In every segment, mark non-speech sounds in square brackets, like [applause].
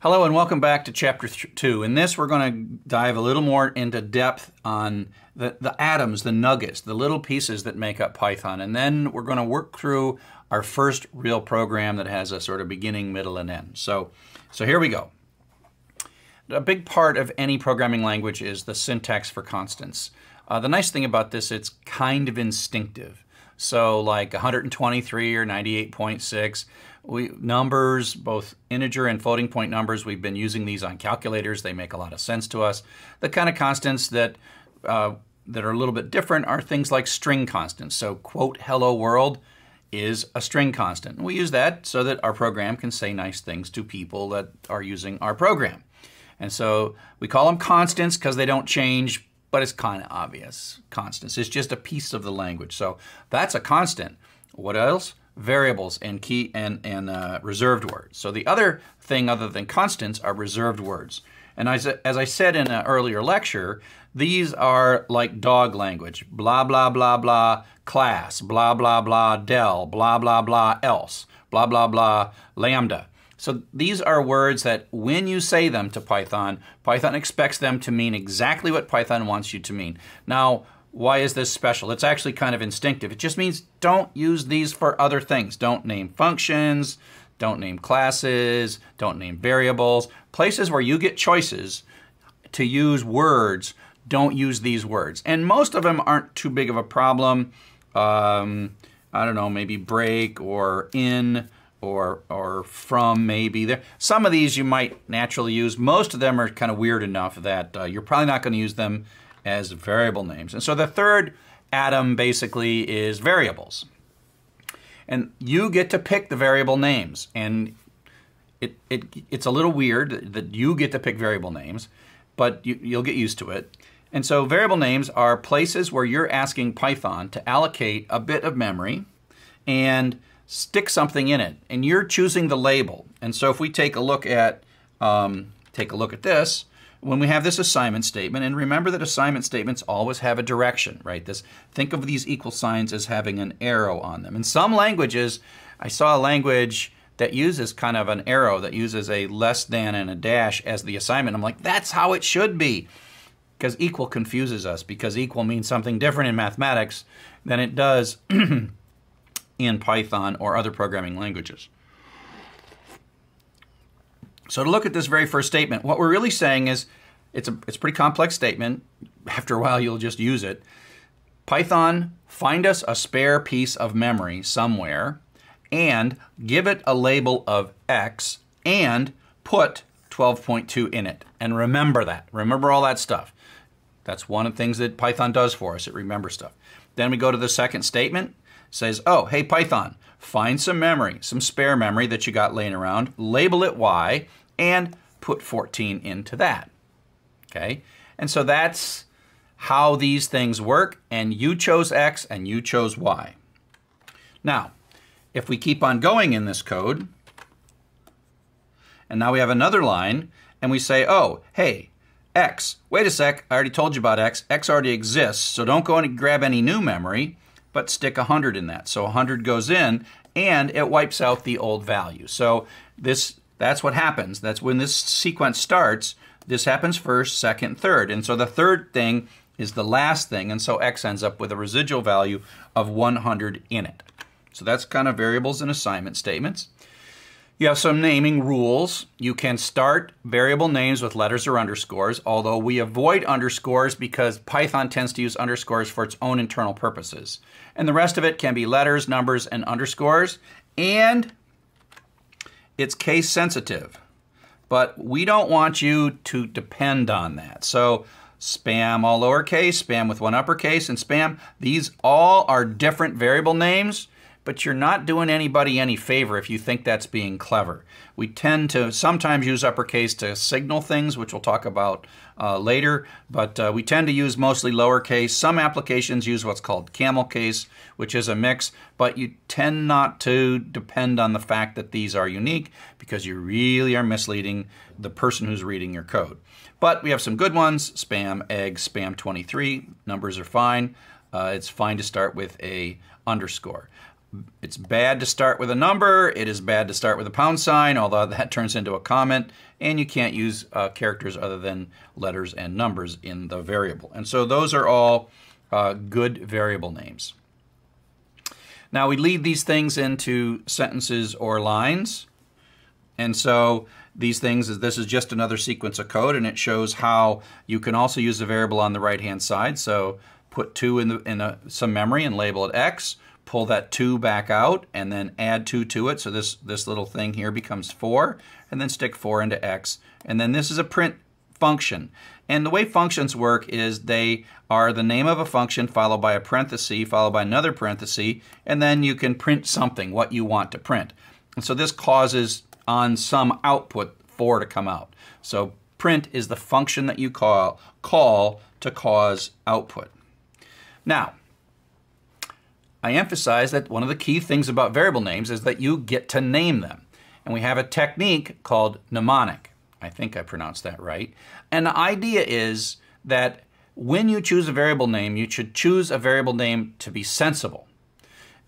Hello and welcome back to chapter two. In this, we're going to dive a little more into depth on the, the atoms, the nuggets, the little pieces that make up Python. And then we're going to work through our first real program that has a sort of beginning, middle, and end. So, so here we go. A big part of any programming language is the syntax for constants. Uh, the nice thing about this, it's kind of instinctive. So like 123 or 98.6, we numbers, both integer and floating point numbers, we've been using these on calculators. They make a lot of sense to us. The kind of constants that uh, that are a little bit different are things like string constants. So quote hello world is a string constant. We use that so that our program can say nice things to people that are using our program. And so we call them constants because they don't change, but it's kind of obvious. Constants. It's just a piece of the language. So that's a constant. What else? Variables and key and, and uh, reserved words. So the other thing other than constants are reserved words. And as, as I said in an earlier lecture, these are like dog language. Blah, blah, blah, blah, class, blah, blah, blah, del, blah, blah, blah, else, blah, blah, blah, lambda. So these are words that when you say them to Python, Python expects them to mean exactly what Python wants you to mean. Now, why is this special? It's actually kind of instinctive. It just means don't use these for other things. Don't name functions, don't name classes, don't name variables. Places where you get choices to use words, don't use these words. And most of them aren't too big of a problem. Um, I don't know, maybe break or in or or from maybe there some of these you might naturally use most of them are kind of weird enough that uh, you're probably not going to use them as variable names. And so the third atom basically is variables. And you get to pick the variable names. And it, it, it's a little weird that you get to pick variable names, but you, you'll get used to it. And so variable names are places where you're asking Python to allocate a bit of memory and stick something in it. And you're choosing the label. And so if we take a look at, um, take a look at this, when we have this assignment statement, and remember that assignment statements always have a direction, right? This Think of these equal signs as having an arrow on them. In some languages, I saw a language that uses kind of an arrow, that uses a less than and a dash as the assignment. I'm like, that's how it should be. Because equal confuses us, because equal means something different in mathematics than it does [clears throat] in Python or other programming languages. So to look at this very first statement, what we're really saying is it's a, it's a pretty complex statement. After a while, you'll just use it. Python, find us a spare piece of memory somewhere and give it a label of X and put 12.2 in it. And remember that. Remember all that stuff. That's one of the things that Python does for us. It remembers stuff. Then we go to the second statement. It says, oh, hey, Python, find some memory, some spare memory that you got laying around, label it Y, and put 14 into that. Okay? And so that's how these things work, and you chose X and you chose Y. Now, if we keep on going in this code, and now we have another line, and we say, oh, hey, X, wait a sec, I already told you about X. X already exists, so don't go and grab any new memory, but stick 100 in that. So 100 goes in, and it wipes out the old value. So this that's what happens. That's when this sequence starts. This happens first, second, third. And so the third thing is the last thing. And so x ends up with a residual value of 100 in it. So that's kind of variables and assignment statements. You have some naming rules. You can start variable names with letters or underscores, although we avoid underscores because Python tends to use underscores for its own internal purposes. And the rest of it can be letters, numbers, and underscores. And it's case sensitive, but we don't want you to depend on that. So spam all lowercase, spam with one uppercase, and spam, these all are different variable names, but you're not doing anybody any favor if you think that's being clever. We tend to sometimes use uppercase to signal things, which we'll talk about uh, later, but uh, we tend to use mostly lowercase. Some applications use what's called camel case, which is a mix, but you tend not to depend on the fact that these are unique because you really are misleading the person who's reading your code. But we have some good ones, spam, egg, spam 23, numbers are fine. Uh, it's fine to start with a underscore. It's bad to start with a number. It is bad to start with a pound sign, although [laughs] that turns into a comment. And you can't use uh, characters other than letters and numbers in the variable. And so those are all uh, good variable names. Now we lead these things into sentences or lines. And so these things is this is just another sequence of code and it shows how you can also use a variable on the right hand side. So put 2 in, the, in a, some memory and label it x pull that 2 back out and then add 2 to it. So this, this little thing here becomes 4 and then stick 4 into x. And then this is a print function. And the way functions work is they are the name of a function followed by a parenthesis followed by another parenthesis and then you can print something, what you want to print. And so this causes on some output 4 to come out. So print is the function that you call, call to cause output. Now, I emphasize that one of the key things about variable names is that you get to name them. And we have a technique called mnemonic. I think I pronounced that right. And the idea is that when you choose a variable name, you should choose a variable name to be sensible.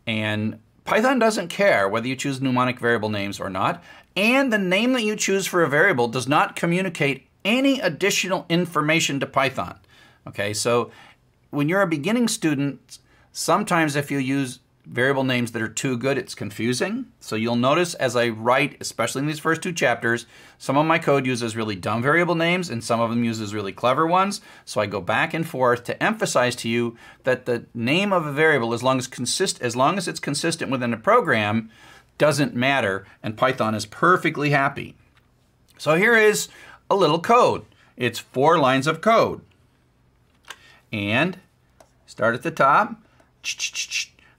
And Python doesn't care whether you choose mnemonic variable names or not, and the name that you choose for a variable does not communicate any additional information to Python. Okay, so when you're a beginning student, Sometimes if you use variable names that are too good, it's confusing. So you'll notice as I write, especially in these first two chapters, some of my code uses really dumb variable names and some of them uses really clever ones. So I go back and forth to emphasize to you that the name of a variable, as long as, consist as, long as it's consistent within a program, doesn't matter, and Python is perfectly happy. So here is a little code. It's four lines of code. And start at the top,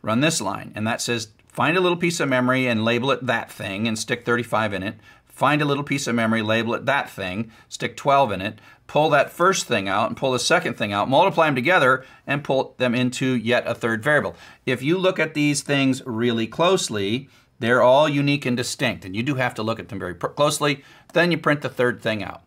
run this line. And that says find a little piece of memory and label it that thing and stick 35 in it. Find a little piece of memory, label it that thing, stick 12 in it. Pull that first thing out and pull the second thing out, multiply them together and pull them into yet a third variable. If you look at these things really closely, they're all unique and distinct, and you do have to look at them very closely. Then you print the third thing out.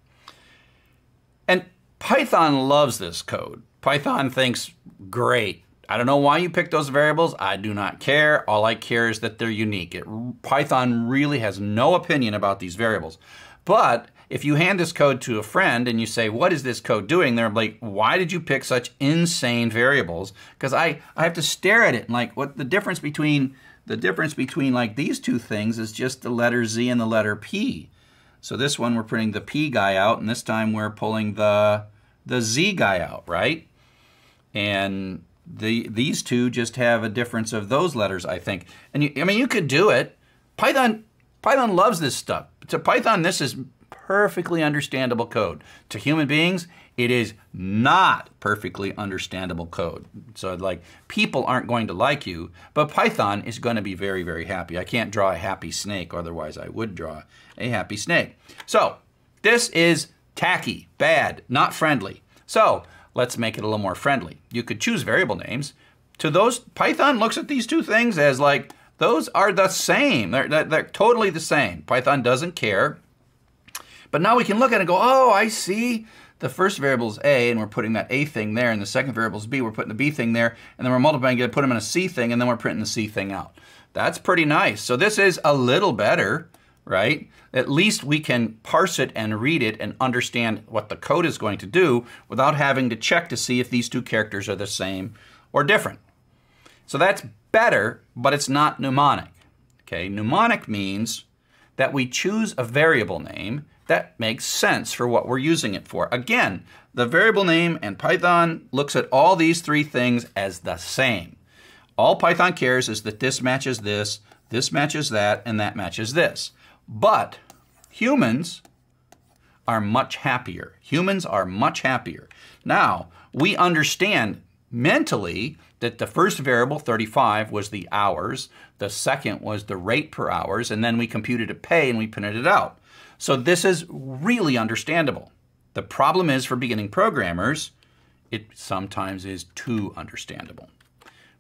And Python loves this code. Python thinks, great, I don't know why you picked those variables. I do not care. All I care is that they're unique. It, Python really has no opinion about these variables. But if you hand this code to a friend and you say, what is this code doing? They're like, why did you pick such insane variables? Because I, I have to stare at it and like what the difference between the difference between like these two things is just the letter Z and the letter P. So this one we're printing the P guy out and this time we're pulling the the Z guy out, right? And the these two just have a difference of those letters, I think. And you, I mean, you could do it. Python Python loves this stuff. To Python, this is perfectly understandable code. To human beings, it is not perfectly understandable code. So like people aren't going to like you, but Python is going to be very, very happy. I can't draw a happy snake, otherwise I would draw a happy snake. So this is tacky, bad, not friendly. So let's make it a little more friendly. You could choose variable names. To those, Python looks at these two things as like, those are the same. They're, they're, they're totally the same. Python doesn't care. But now we can look at it and go, oh, I see. The first variable is A, and we're putting that A thing there, and the second variable is B, we're putting the B thing there, and then we're multiplying it, put them in a C thing, and then we're printing the C thing out. That's pretty nice. So this is a little better right? At least we can parse it and read it and understand what the code is going to do without having to check to see if these two characters are the same or different. So that's better, but it's not mnemonic. Okay, mnemonic means that we choose a variable name that makes sense for what we're using it for. Again, the variable name and Python looks at all these three things as the same. All Python cares is that this matches this, this matches that, and that matches this. But humans are much happier. Humans are much happier. Now, we understand mentally that the first variable, 35, was the hours. The second was the rate per hours. And then we computed a pay and we printed it out. So this is really understandable. The problem is for beginning programmers, it sometimes is too understandable,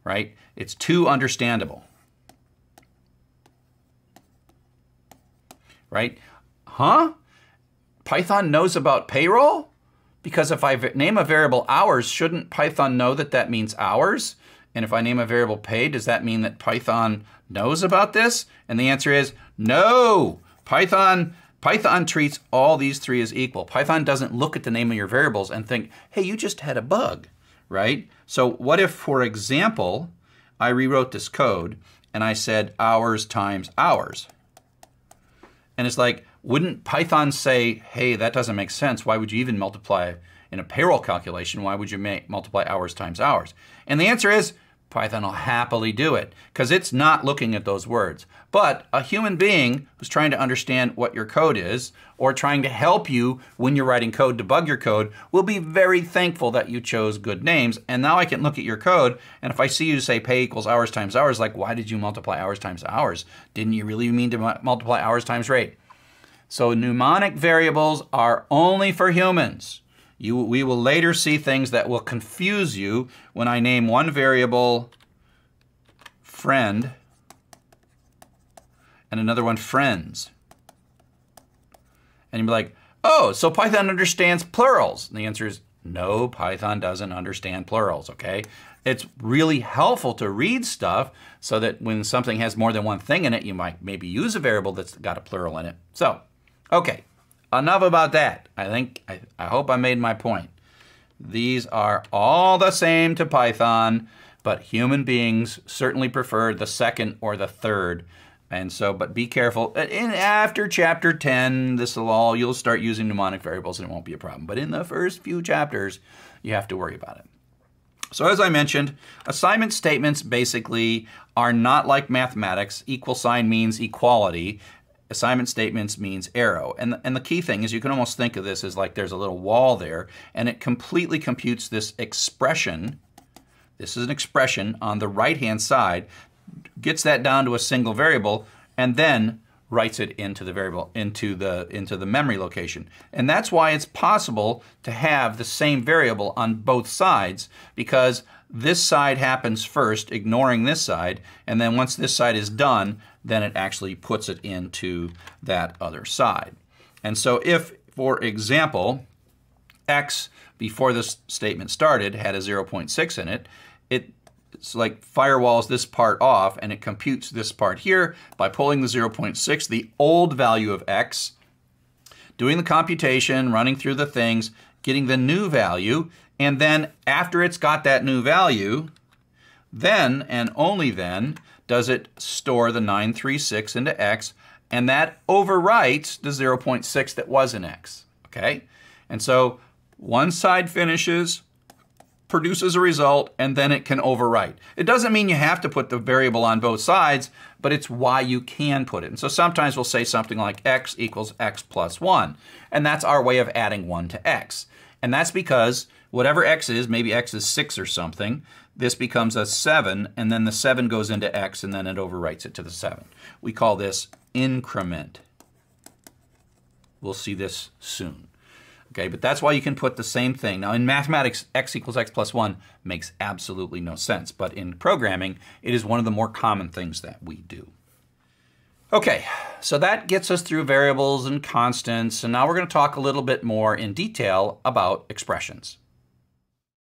right? It's too understandable. Right? Huh? Python knows about payroll? Because if I name a variable hours, shouldn't Python know that that means hours? And if I name a variable pay, does that mean that Python knows about this? And the answer is no. Python Python treats all these three as equal. Python doesn't look at the name of your variables and think, hey, you just had a bug, right? So what if, for example, I rewrote this code and I said hours times hours? And it's like, wouldn't Python say, hey, that doesn't make sense. Why would you even multiply in a payroll calculation? Why would you make, multiply hours times hours? And the answer is Python will happily do it because it's not looking at those words. But a human being who's trying to understand what your code is or trying to help you when you're writing code, debug your code, will be very thankful that you chose good names. And now I can look at your code, and if I see you say pay equals hours times hours, like why did you multiply hours times hours? Didn't you really mean to multiply hours times rate? So mnemonic variables are only for humans. You, we will later see things that will confuse you when I name one variable friend and another one friends. And you'll be like, oh, so Python understands plurals. And the answer is no, Python doesn't understand plurals, okay? It's really helpful to read stuff so that when something has more than one thing in it, you might maybe use a variable that's got a plural in it. So, okay, enough about that. I think, I, I hope I made my point. These are all the same to Python, but human beings certainly prefer the second or the third. And so, but be careful. In after chapter 10, this will all, you'll start using mnemonic variables and it won't be a problem. But in the first few chapters, you have to worry about it. So as I mentioned, assignment statements basically are not like mathematics. Equal sign means equality assignment statements means arrow. And, and the key thing is you can almost think of this as like there's a little wall there, and it completely computes this expression. This is an expression on the right-hand side, gets that down to a single variable, and then writes it into the variable into the into the memory location. And that's why it's possible to have the same variable on both sides because this side happens first, ignoring this side, and then once this side is done, then it actually puts it into that other side. And so if, for example, x before this statement started had a 0.6 in it, it it's like firewalls this part off and it computes this part here by pulling the 0.6, the old value of x, doing the computation, running through the things, getting the new value, and then after it's got that new value, then and only then does it store the 936 into x, and that overwrites the 0.6 that was in x, okay? And so one side finishes, produces a result, and then it can overwrite. It doesn't mean you have to put the variable on both sides, but it's why you can put it. And so sometimes we'll say something like x equals x plus 1, and that's our way of adding 1 to x. And that's because whatever x is, maybe x is 6 or something, this becomes a 7, and then the 7 goes into x, and then it overwrites it to the 7. We call this increment. We'll see this soon. Okay, but that's why you can put the same thing. Now in mathematics, x equals x plus 1 makes absolutely no sense, but in programming, it is one of the more common things that we do. Okay, so that gets us through variables and constants, and now we're going to talk a little bit more in detail about expressions.